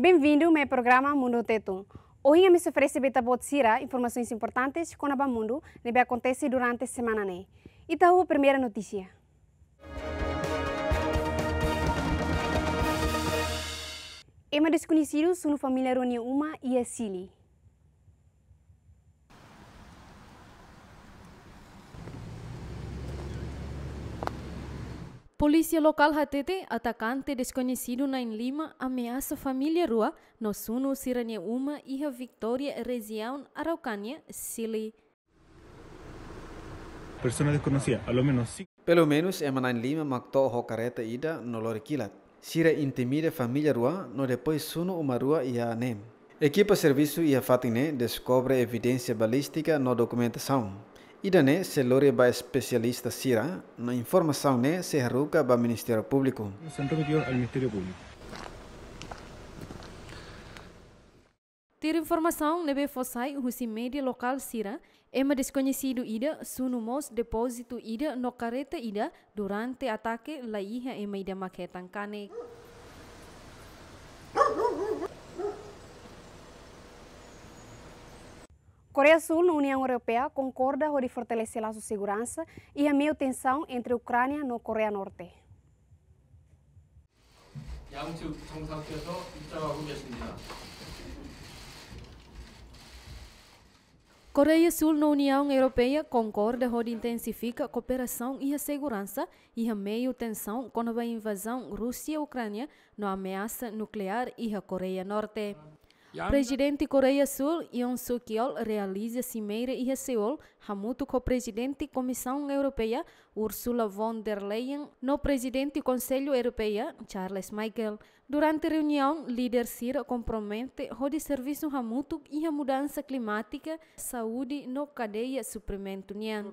Bem-vindo ao meu programa Mundo Tetum. Hoje me oferece beta sira informações importantes com o mundo que acontece durante a semana. Né? Itaú, primeira notícia. É uma desconhecido sua família reuniu uma e a. Polícia local hatete atacante desconhecido na Lima ameaça família rua no suno sirania uma e a Victoria região Araucânia, Chile. Persona desconocida, a lo menos sí. Pelo menos emana em Lima mactou ho careta ida no loriquilat. Sira intimida família rua no depois suno uma rua e a nem. Equipa serviço e a fatine descobre evidência balística no documentação. Ida ne se lore ba especialista Sira, na informação ne se haruka ba Ministério Público. Se al Ministerio Público. Ter husi media local Sira, ema desconhecido ida sunumos depósito ida no careta ida durante ataque la iha ema ida maketan Coreia Sul, na União Europeia, concorda em fortalecer a sua segurança e a meio tensão entre a Ucrânia e a Coreia Norte. Coreia Sul na União Europeia concorda em intensificar a cooperação e a segurança e a meio tensão com a invasão Rússia-Ucrânia na ameaça nuclear e a Coreia Norte. Presidente Coreia Sul Yoon Suk Yeol realiza cimeira e Seul junto com o presidente Comissão Europeia Ursula von der Leyen no presidente Conselho Europeia Charles Michel. Durante a reunião, líder Cira compromete o serviço hamuto e a mudança climática, saúde no cadeia suprimento nian.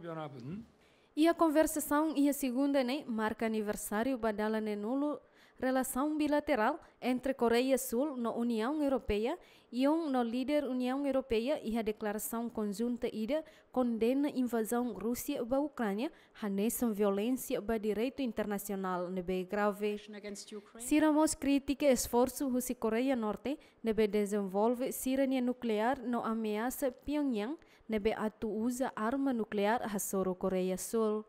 E a conversação e a segunda né, marca aniversário badala nenulo relação bilateral entre Coreia do Sul na União Europeia e um no líder União Europeia e a declaração conjunta ida condena a invasão Rússia ba Ucrânia, a violência ba direito internacional nebe grave. Siramos crítica esforço husi Coreia Norte nebe desenvolve sirania nuclear no ameaça Pyongyang nebe atu usa arma nuclear hasoro Coreia Sul.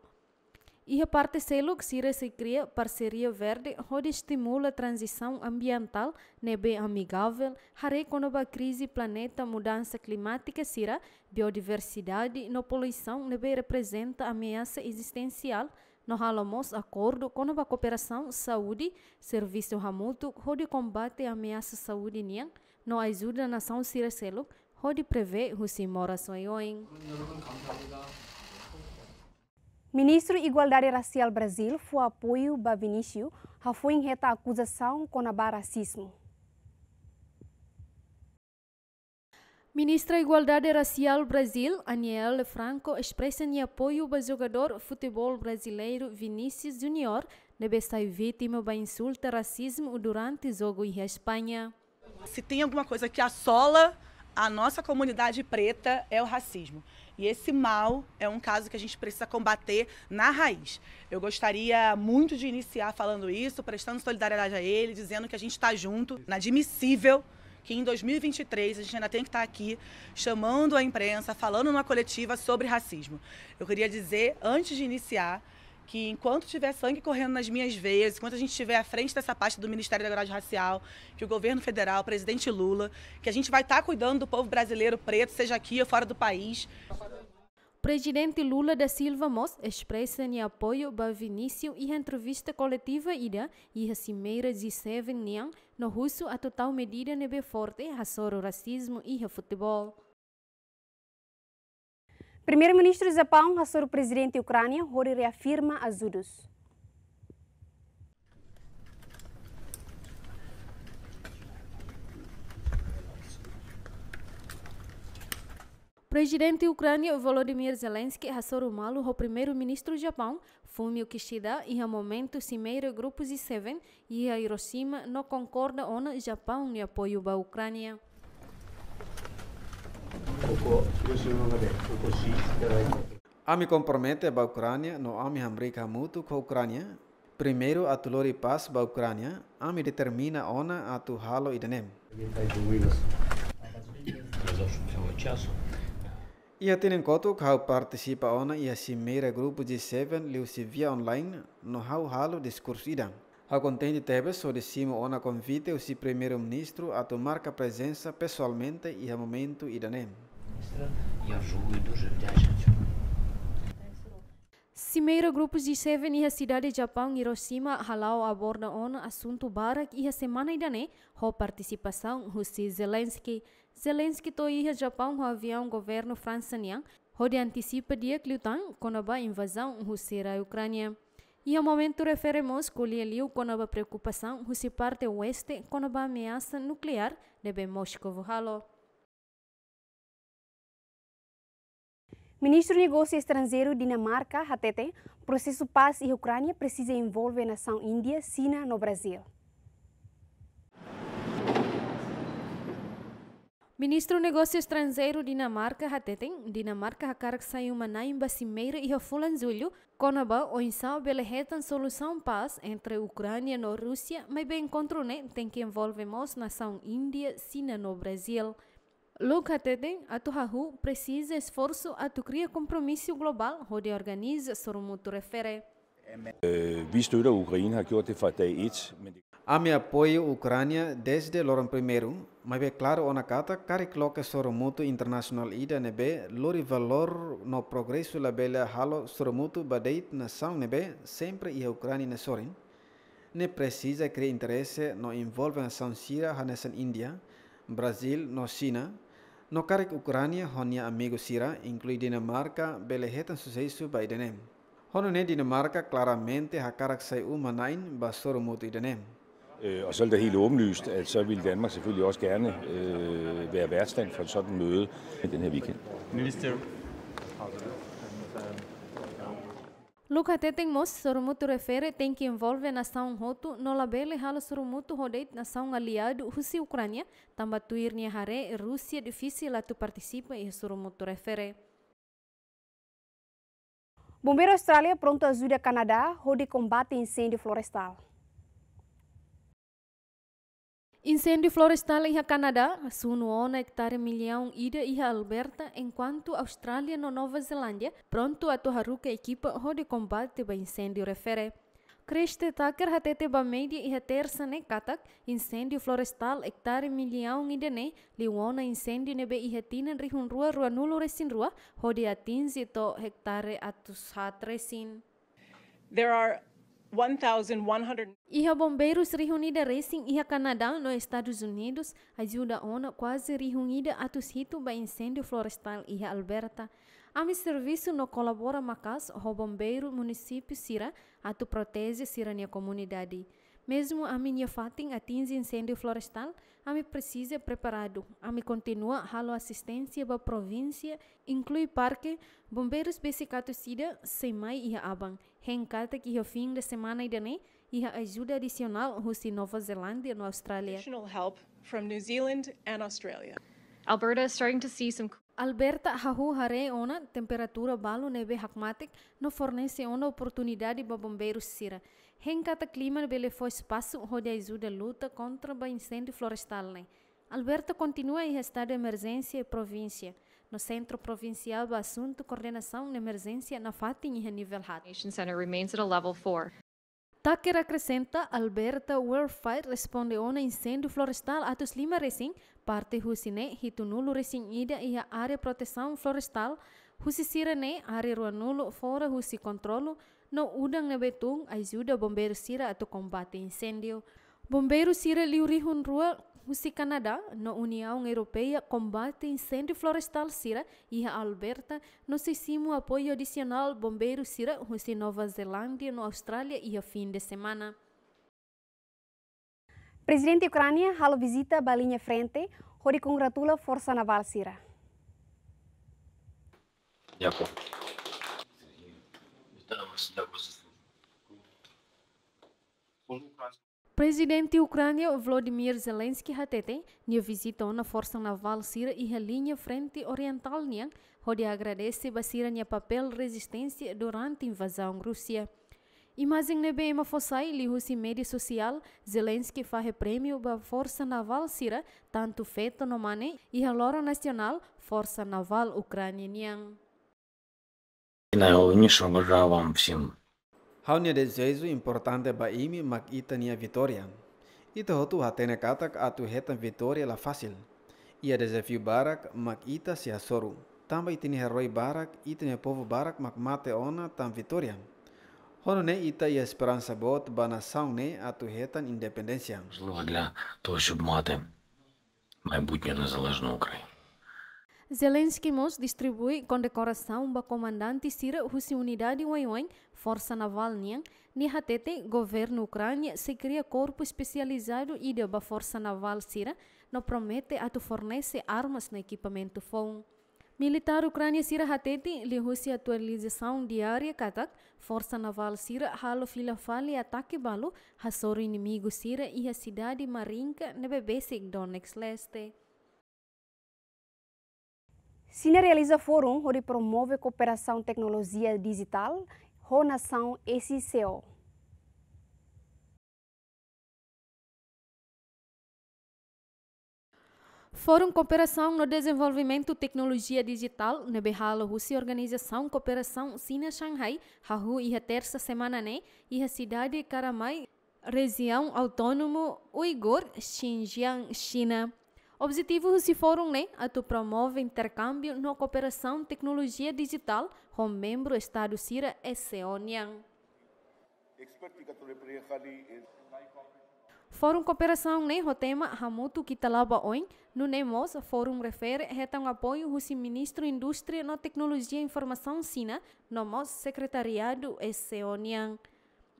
E parte CELUC Cira se cria parceria verde onde estimula a transição ambiental nebe amigável, hare a crise planeta mudança climática Cira, biodiversidade no poluição nebe representa ameaça existencial no halamos acordo com a cooperação saúde, serviço ramuto, onde combate a ameaça saúde niang, no ajuda nação Cira CELUC, onde prevê o simora sonhoing. Ministro da Igualdade Racial Brasil foi apoio a Vinícius, a foi reta acusação com a racismo. Ministra da Igualdade Racial Brasil, Aniel Franco, expressa em apoio ao jogador futebol brasileiro Vinícius Júnior, deve estar vítima de insulto racismo durante o jogo em Espanha. Se tem alguma coisa que assola a nossa comunidade preta é o racismo. E esse mal é um caso que a gente precisa combater na raiz. Eu gostaria muito de iniciar falando isso, prestando solidariedade a ele, dizendo que a gente está junto. Inadmissível que em 2023 a gente ainda tem que estar aqui chamando a imprensa, falando numa coletiva sobre racismo. Eu queria dizer, antes de iniciar, que enquanto tiver sangue correndo nas minhas veias, enquanto a gente estiver à frente dessa parte do Ministério da Igualdade Racial, que o governo federal, o presidente Lula, que a gente vai estar cuidando do povo brasileiro preto, seja aqui ou fora do país. Presidente Lula da Silva Mos expressa em apoio a Vinícius e a entrevista coletiva ida e a cimeira de Seven Niang no russo a total medida nebe forte sobre o racismo e o futebol. Primeiro-ministro do Japão, sobre o presidente da Ucrânia, Hori reafirma ajudos. Presidente da Ucrânia Volodymyr Zelensky o malo o primeiro-ministro do Japão, Fumio Kishida, e a momento cimeira grupos de Seven e a Hiroshima não concorda com o Japão no apoio à Ucrânia. Ami compromete a Ucrânia no ami hambrika mutu com a Ucrânia Primeiro atu lori paz ba Ucrânia, ami determina ona atu halo idanem. Ia tenen koto kau participa ona ia cimeira grupo G7 liu se via online no hau halo discurso idang. Hau contente tebe so de cima ona convite o primeiro-ministro a tomar a presença pessoalmente e a momento idanem. Я живу і дуже вдячний цьому. Cimeira grupos de seven e a cidade de Japão, Hiroshima, halau aborda on assunto barak e a semana idane, ho participação Russi Zelensky. Zelensky to ia Japão ho avião governo francês, ho de antecipa dia cliutan com a invasão Russi à Ucrânia. E ao momento referemos colher liu com a preocupação Russi parte oeste com a ameaça nuclear de Moscou halo. Ministro do Negócio Estrangeiro Dinamarca, HTT, processo paz e Ucrânia precisa envolver a nação Índia, China no Brasil. Ministro Negócio Estrangeiro Dinamarca, HTT, Dinamarca hakarak saiu manai cimeira e a fulan julho, konaba o insau belehetan solução paz entre Ucrânia e Rússia, mas bem encontro né, tem que envolver a nação Índia, China no Brasil. Look atendem a tu hahu precisa esforço a tu cria compromisso global, onde organiza sorumuto refere. Vi støtter Ukraine, har gjort det fra dag 1. Men det... Ami apoio Ucrânia desde loron primeiro, mas é claro ona kata kari cloque sorumuto internacional ida nebe lori valor no progresso la bela halo sorumuto badeit nação nebe sempre e a Ucrânia na sorin. Ne precisa criar interesse no envolve nação Síria, nação Índia, Brasil, no China, no karek Ucrânia, honia amigo Sira, inclui Dinamarca, belehetan sucesso ba idenem. Hono ne Dinamarca claramente har karak sig umanain basoro mot idenem. Øh, og så er det helt åbenlyst, at så vil Danmark selvfølgelig også gerne øh, være værtstand for et sådan møde den her weekend. Minister, Luka teteng mos sorumuto refere tem que envolve a nação Roto no labele hala sorumuto rodeit nação aliado Rússia Ucrânia, tamba tuirnia hare Rússia difícil atu participa e sorumuto refere. Bombeiro Austrália pronto ajuda Canadá onde combate incêndio florestal. Incêndio florestal em Canadá, suno ona hectare milhão. Ida e Alberta, enquanto Austrália no Nova Zelândia. Pronto a toharuka equipa onde combate ba incêndio refere. Creste Tucker hatete ba media e terça ne katak. Incêndio florestal hectare milhão ida ne. Liwona incêndio nebe e hatina rihun rua rua nulo resin rua. Onde atinge to hectare atus hat resin. There are 1,100. Iha bombeiros reunida Racing iha Canadá no Estados Unidos ajuda ona quase reunida atus hito ba incêndio florestal iha Alberta. Ami serviço no colabora macas o bombeiro município Sira atu protege sirania comunidade. Mesmo a minha fatin atinge incêndio florestal, a me precisa preparado. A me continua halo assistência ba província, inclui parque, bombeiros besicato sida, sem mai e abang. Henkata que o fim de semana idane, e a ajuda adicional husi Nova Zelândia no Austrália. Additional help from New Zealand and Australia. Alberta is starting to see some Alberta hahu hare ona temperatura balo nebe hakmatik no fornece ona oportunidade ba bombeiros sira. Henkata clima bele foi espaço onde ajuda luta contra o incêndio florestal. Né? Alberta continua em estado de emergência e província. No Centro Provincial do Assunto Coordenação de Emergência na FATIN e nível HAT. Nation Center remains at a level 4. Tucker acrescenta Alberta World Fire responde a um incêndio florestal atos lima recém, parte husine hitunulo recém ida e a área proteção florestal, husi sirene área ruanulo fora husi controlo, no udang na betung ajuda bombeiro sira a combate incêndio. Bombeiro sira liurihun rua husi Canadá, na União Europeia combate incêndio florestal sira e a Alberta no sistema apoio adicional bombeiro sira husi Nova Zelândia, no Austrália e a fim de semana. Presidente Ucrânia halo visita ba linha frente, onde congratula Força Naval Sira. Дякую. Вітаю вас, дякую за службу. Presidente Ucrânia Volodymyr Zelensky hatete nia visita na Força Naval Sira e a linha frente oriental niang, onde agradece basira nia papel resistência durante a invasão Rússia. Imagem nebe ema fossai li husi media social, Zelensky fahe prêmio ba Força Naval Sira, tanto feito no mane, e a lora nacional, Força Naval Ucranian. Найголовніше бажаю вам всім Haunia desejo importante ba imi mak ita nia vitória. Ita hotu hatene katak atu hetan vitória la fácil. Ia desafio barak mak ita se asoru. Tamba itini heroi barak, itini povo barak mak mate ona tam vitória. Hono ne ita ia esperança bot ba nação ne atu hetan independência. важливо для того, щоб мати майбутню незалежну Україну. Zelensky mos distribui condecoração ba comandante Sira husi unidade Waiwan, Força Naval Niang, ni hatete governo Ucrânia se cria corpo especializado ide ba Força Naval Sira, no promete atu fornece armas no equipamento FON. Militar Ucrânia Sira hatete li husi atualização diária katak, Força Naval Sira halo fila fali ataque balo, hasoro inimigo Sira e a cidade marinca nebe basic Donetsk leste. Cine realiza fórum onde promove cooperação tecnologia digital, ho nação SCO. Fórum Cooperação no Desenvolvimento Tecnologia Digital, Nebehalo Russi Organização Cooperação Sina Shanghai, Hahu e a terça semana né, e a cidade Karamai, região autônomo Uigur, Xinjiang, China. Objetivo desse fórum né, é tu promove intercâmbio na cooperação tecnologia digital com membro Estado Sira SCO-Niang. Fórum Cooperação né, o tema Hamutu Kitalaba Oin, no NEMOS, Fórum refere retang apoio do Ministro Indústria na Tecnologia e Informação Sina, no MOS Secretariado SCO-Niang.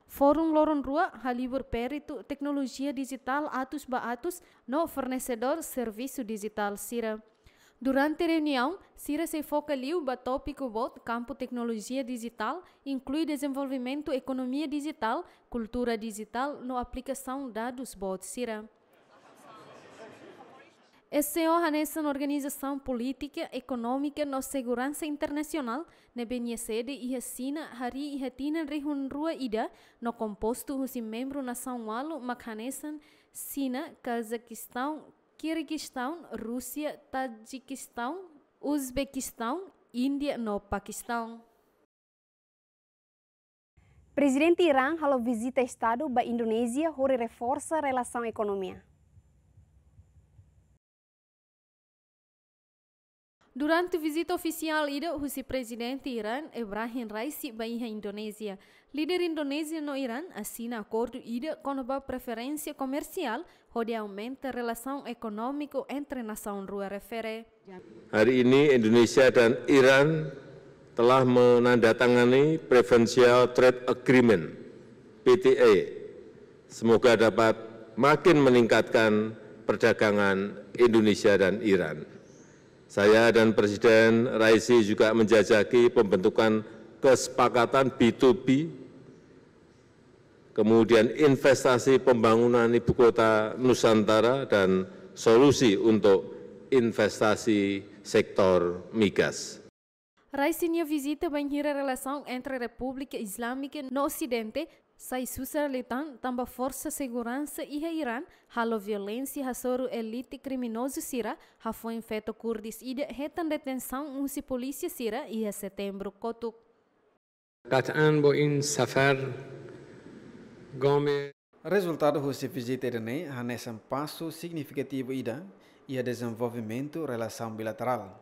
Fórum Loron Rua, Halibur Perito, Tecnologia Digital Atus Baatus, no fornecedor Serviço Digital Sira. Durante a reunião, Sira se focaliu no tópico bot campo tecnologia digital, inclui desenvolvimento economia digital, cultura digital no aplicação dados bot Sira. SCO hanessa organização política, econômica no segurança internacional, benye sede e assina hari e hatina rihun rua ida, no composto husi membro nação walu makhanesan Sina, Cazaquistão, Kirguistão, Rússia, Tajiquistão, Uzbequistão, Índia no Paquistão. Presidente Irã halo visita Estado ba Indonésia hore reforça relação economia. Durante visita oficial ida, o presidente Irã, Ibrahim Raisi, ba a Indonésia. Líder Indonésia no Irã assina acordo ida com a preferência comercial, onde aumenta relação econômica entre nação rua refere. Hari ini Indonesia dan Iran telah menandatangani Preferential Trade Agreement PTA. Semoga dapat makin meningkatkan perdagangan Indonesia dan Iran. Saya dan Presiden Raisi juga menjajaki pembentukan kesepakatan B2B, kemudian investasi pembangunan ibu kota Nusantara dan solusi untuk investasi sektor migas. Raisinya visita banhira relação entre a República Islâmica no Ocidente, sai susarlitan tamba força segurança e a Irã, halo violência hasoro elite criminoso sira, ha foi feto kurdis ida retan detenção usi polícia sira e a setembro kotuk. قطعا با این سفر گام Resultado dessa visita irene hanessa um passo significativo ida e a desenvolvimento relação bilateral.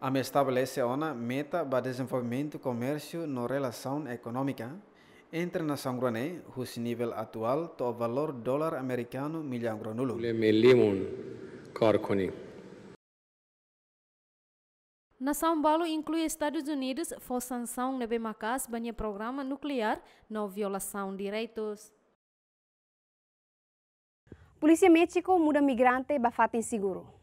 A me estabelece uma meta para desenvolvimento comércio na relação econômica Entre na internacional cujo nível atual to valor dólar americano milagro Na São Paulo inclui Estados Unidos for sanção neve macas banha programa nuclear não violação direitos. Polícia México muda migrante bafata inseguro.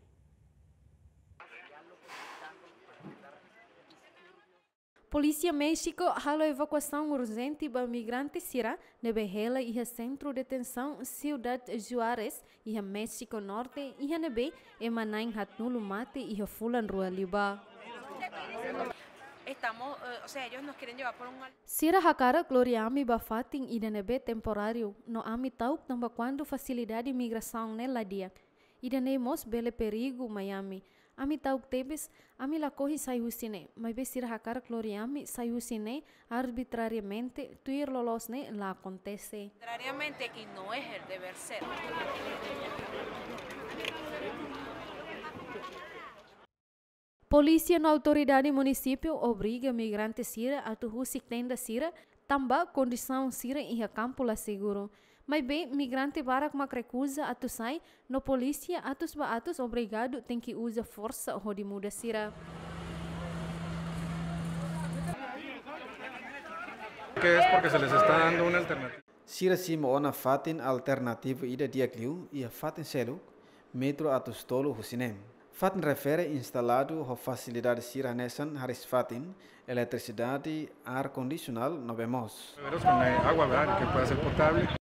Polícia México halo evacuação urgente para migrantes sira nebe hela e a centro de detenção Ciudad Juárez e a México Norte e a nebe emanain hat nulu mate e a fulan rua liba. estamos, eh, o sea, ellos nos quieren llevar por un Sira hakara gloriami bafating idanebe temporário no ami tauk tamba quando facilidade imigração nela dia. Idanemos bele perigo Miami. Ami tauk tebes ami la corri sai husine, mas be sira hakara gloriami sai husine arbitrariamente tuir lolosne la acontece. arbitrariamente y no es el deber ser. Polícia na autoridade município obriga migrantes sira a tu husik tenda sira tamba condição sira e a campo la seguro. Mas bem, migrante barak mak recusa a tu sai, no polícia atus ba atus obrigado tem que usa força ho di muda sira. Que es porque se les está dando una alternativa. Sira sima ona fatin alternativo ida diakliu ia fatin seluk metro atus tolo husinem. Fatin refere instalado ho facilidade sira nesan haris fatin eletricidade ar condicional no vemos. Beberos con eh, agua, ¿verdad? Que pueda ser potable.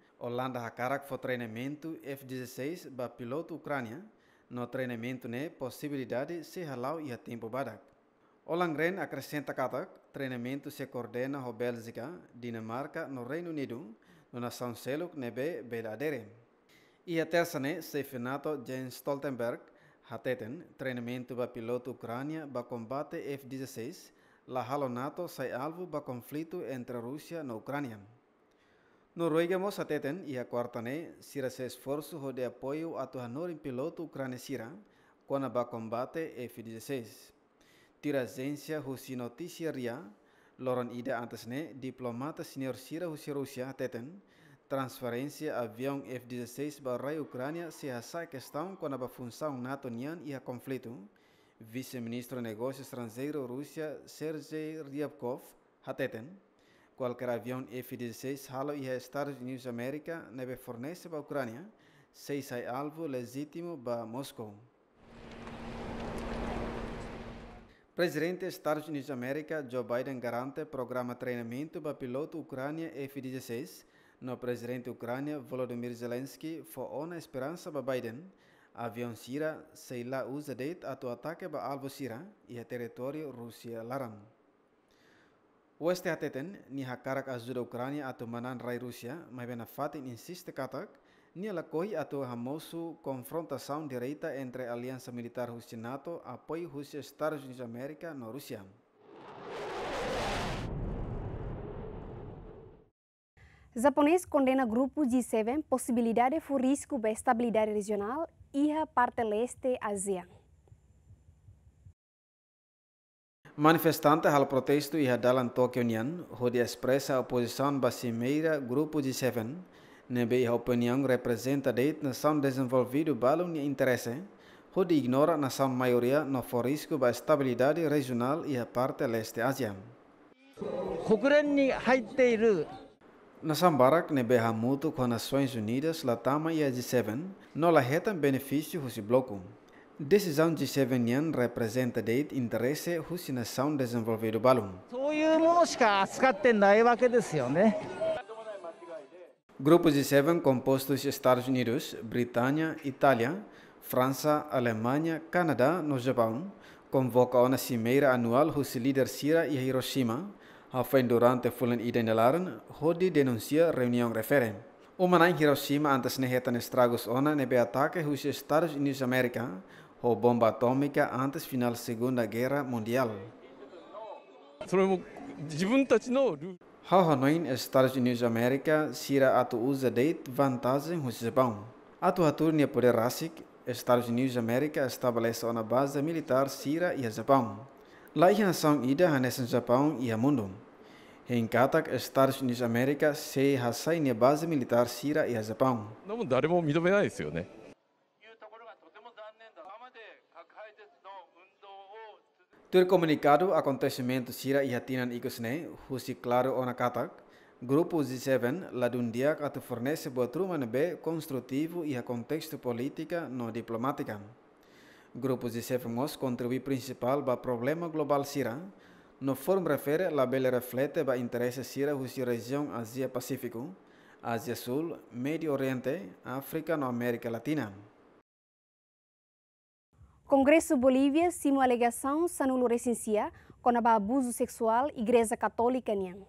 Holanda hakarak for treinamento F-16 ba piloto Ucrânia no treinamento ne possibilidade se halau ia tempo badak. Ollongren acrescenta katak treinamento se coordena ho Bélgica, Dinamarca no Reino Unido no nação seluk nebe beladere. E a terceira se finato Jens Stoltenberg hateten treinamento ba piloto Ucrânia ba combate F-16 la halo NATO sai alvo ba conflito entre Rússia e Ucrânia. Noruega mos ateten e a quartane sira se esforço ho de apoio a tu hanorin piloto ucrânia sira quando ba combate F-16. Tira agência husi notícia ria loron ida antes ne diplomata senior sira husi Rússia ateten transferência avião F-16 ba rai Ucrânia se hasai questão quando ba função NATO nian e a conflito. Vice-ministro Negócios Estrangeiros Rússia Sergei Ryabkov hateten qualquer avião F-16 halo e Estados Unidos América neve fornece para a Ucrânia se sai alvo legítimo para Moscou. Presidente dos Estados Unidos da América Joe Biden garante programa treinamento para piloto Ucrânia F-16 no presidente Ucrânia Volodymyr Zelensky for ona esperança para Biden avião Sira sei lá usa date ato ataque para alvo Sira e a território Rússia laram. Oeste hateten ni hakarak ajuda Ucrânia ato manan rai Rússia, mas bena fatin insiste katak ni alakoi ato hamosu confrontação direita entre a Aliança Militar Rússia NATO apoio Rússia Estados Unidos América no Rússia. Japonês condena grupo G7 possibilidade de risco para estabilidade regional e a parte leste ASEAN. Manifestantes ao protesto e radalan Tokyo Nyan, onde expressa a oposição bacimeira Grupo de Seven, nebe a opinião representa de nação desenvolvido balão e interesse, onde ignora a nação maioria no forisco da estabilidade regional e a parte leste Ásia. Nação Barak nebe a mútuo com as Nações Unidas, Latama e a G7, não la retam benefício desse bloco. Decisão de Chevenian representa de interesse russinação desenvolver o balão. Grupos de Seven compostos Estados Unidos, Britânia, Itália, França, Alemanha, Canadá no Japão convocam na cimeira anual russo líder Sira e Hiroshima, a fim durante fulan idendelaren, Rodi denuncia reunião referente. Uma na Hiroshima antes de estragos ona nebe ataque os Estados Unidos América, ou bomba atômica antes final da Segunda Guerra Mundial. Hawanoin, Estados Unidos da América, Sira Atu usa date vantagem no Japão. Atu Haturnia Poder Rasik, Estados Unidos da América, estabelece uma base militar Sira e Japão. Lá em nação Ida, Hanesan Japão e Mundo. Em Katak, Estados Unidos da América, se Hassai base militar Sira e Japão. Não, não, não, não, não, não, não, não, Ter comunicado acontecimento sira e hatinan ikusne, husi claro ona katak, Grupo G7 ladundiak atu fornece boa nebe construtivo e a contexto política no diplomática. Grupo G7 mos contribui principal ba problema global sira, no forum refere la bele reflete ba interesse sira husi região Asia Pacífico, Ásia Sul, Médio Oriente, África no América Latina. Congresso Bolívia simo alegação sanulo recensia com abuso sexual Igreja Católica nian.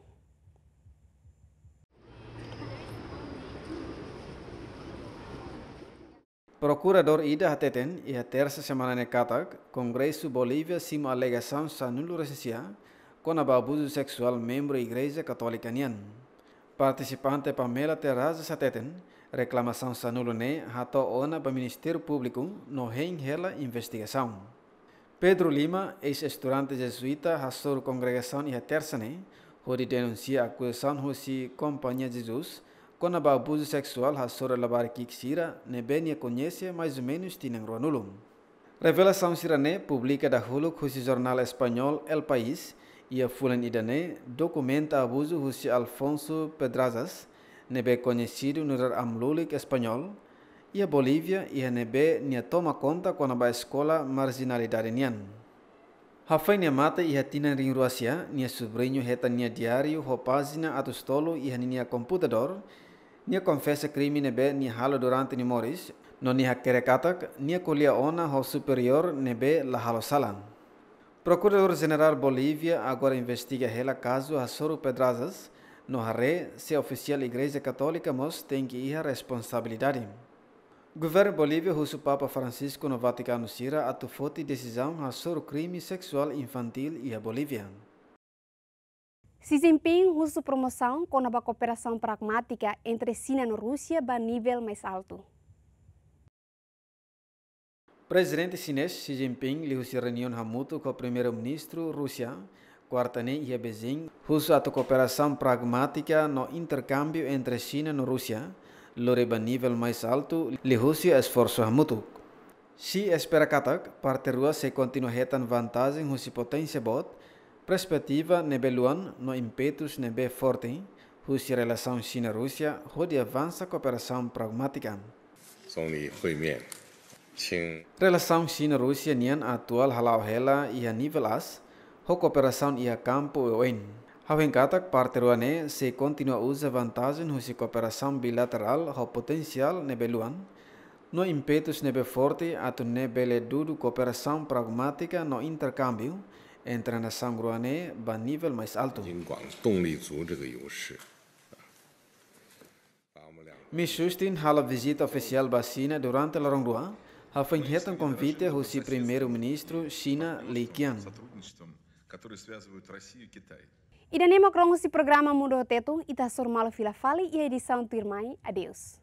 Procurador Ida Hateten e a terça semana ne Katak, Congresso Bolívia simo alegação sanulo recensia com abuso sexual membro Igreja Católica nian. Participante Pamela Terraza Sateten, reclamação sanulo ne hato ona para Ministério Público no rela investigação. Pedro Lima, ex-estudante jesuíta, rassor congregação e a terça ne, onde denuncia a acusação de Companhia de Jesus, com abuso sexual rassor labar kiksira, ne benia conhece mais ou menos tinang ruanulum. Revelação sirane publica da Huluk, o jornal espanhol El País, ia fulan idane documenta abuso José Alfonso Pedrazas, nebe conhecido no amlulik espanhol, e a Bolívia e a nebe nia toma conta com a escola marginalidade nian. Hafai nia mata e a tina ring Ruasia, nia sobrinho heta nia diário, ho página atostolo e a nia computador, nia confessa crime nebe nia halo durante ni moris, no nia kerekatak, nia kulia ona ho superior nebe la halo salan. Procurador-General Bolívia agora investiga o caso a Soro Pedrazas, no Haré, se oficial Igreja Católica mos tem que ir a responsabilidade. Governo Bolívia russo Papa Francisco no Vaticano Sira a forte decisão a sobre crime sexual infantil e a Bolívia. Xi Jinping russo promoção com a cooperação pragmática entre China e Rússia a nível mais alto. Presidente chinês Xi Jinping si reunião hamutu com o primeiro-ministro Rússia, Quarta-ne ia Beijing, russo a cooperação pragmática no intercâmbio entre China e Rússia, loreba nível mais alto, lhe Rússia esforço mútuo. Si espera katak, parte rua se continua retan vantagem rusi potência bot, perspectiva nebe no impetus nebe forte, rusi relação China-Rússia, rode avança cooperação pragmática. Relação China-Rússia nian atual halau hela e a nível as, Há cooperação e ia campo oen. Havenkatak parteruane se continua usa vantagem husi cooperação bilateral ho potencial nebeluan. No impetus nebe forte atu nebele dudu cooperação pragmática no intercâmbio entre a nação gruane ba nível mais alto. Mishustin hala visita oficial ba China durante a Rongrua, em um convite o primeiro-ministro China Li Qiang. E da Nemo Krongo, programa Mundo Teto, e tá sormalo fila e a edição Turmai. Adeus.